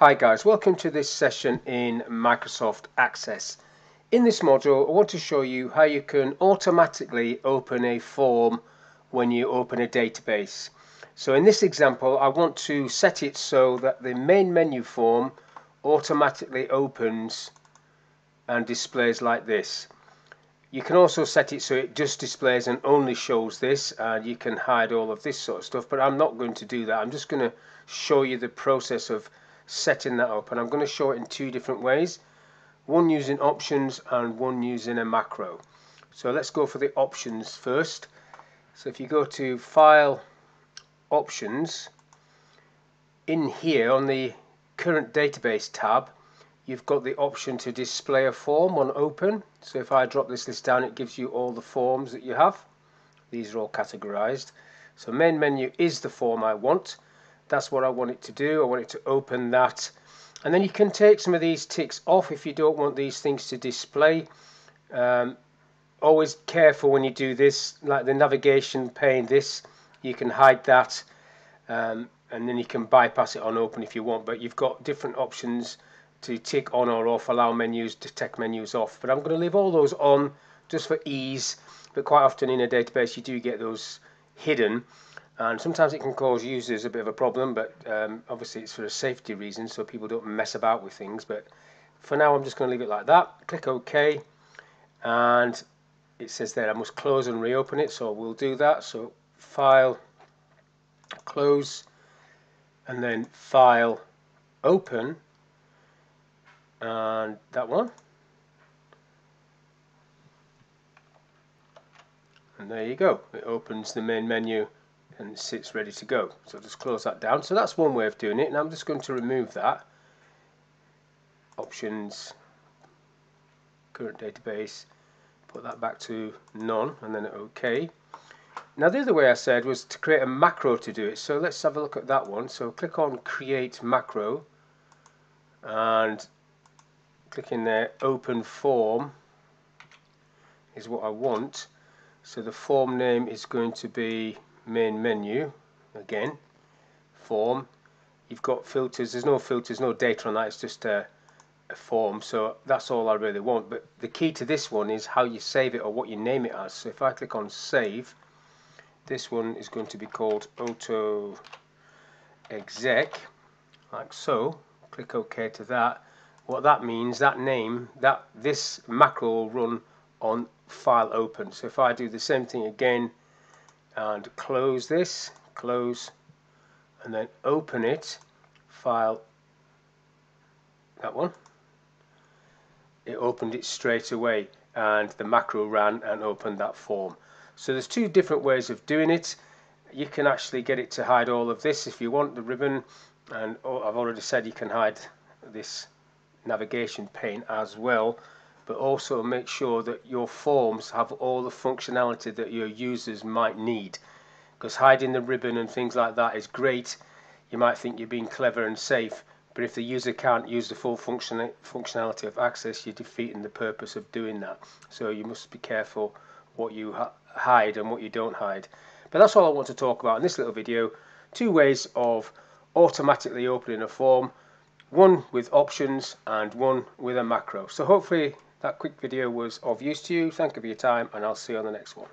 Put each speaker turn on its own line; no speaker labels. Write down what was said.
Hi guys, welcome to this session in Microsoft Access. In this module I want to show you how you can automatically open a form when you open a database. So in this example I want to set it so that the main menu form automatically opens and displays like this. You can also set it so it just displays and only shows this and you can hide all of this sort of stuff but I'm not going to do that. I'm just going to show you the process of setting that up and I'm going to show it in two different ways. One using options and one using a macro. So let's go for the options first. So if you go to file options in here on the current database tab you've got the option to display a form on open. So if I drop this list down it gives you all the forms that you have. These are all categorized. So main menu is the form I want that's what I want it to do. I want it to open that. And then you can take some of these ticks off if you don't want these things to display. Um, always careful when you do this like the navigation pane this you can hide that um, and then you can bypass it on open if you want. But you've got different options to tick on or off allow menus detect menus off. But I'm going to leave all those on just for ease. But quite often in a database you do get those hidden and sometimes it can cause users a bit of a problem but um, obviously it's for a safety reason so people don't mess about with things. But for now I'm just going to leave it like that. Click OK and it says there I must close and reopen it so we'll do that. So file close and then file open. And that one. And there you go. It opens the main menu and it sits ready to go. So just close that down. So that's one way of doing it. And I'm just going to remove that. Options, current database, put that back to none and then OK. Now the other way I said was to create a macro to do it. So let's have a look at that one. So click on create macro and click in there open form is what I want. So the form name is going to be main menu again form. You've got filters there's no filters no data on that it's just a, a, form so that's all I really want. But the key to this one is how you save it or what you name it as. So if I click on save this one is going to be called auto exec like so. Click OK to that. What that means that name that this macro will run on file open. So if I do the same thing again and close this close and then open it file that one. It opened it straight away and the macro ran and opened that form. So there's two different ways of doing it. You can actually get it to hide all of this if you want the ribbon and I've already said you can hide this navigation pane as well but also make sure that your forms have all the functionality that your users might need. Because hiding the ribbon and things like that is great. You might think you're being clever and safe but if the user can't use the full function functionality of access you're defeating the purpose of doing that. So you must be careful what you hide and what you don't hide. But that's all I want to talk about in this little video. Two ways of automatically opening a form one with options and one with a macro. So hopefully that quick video was of use to you. Thank you for your time and I'll see you on the next one.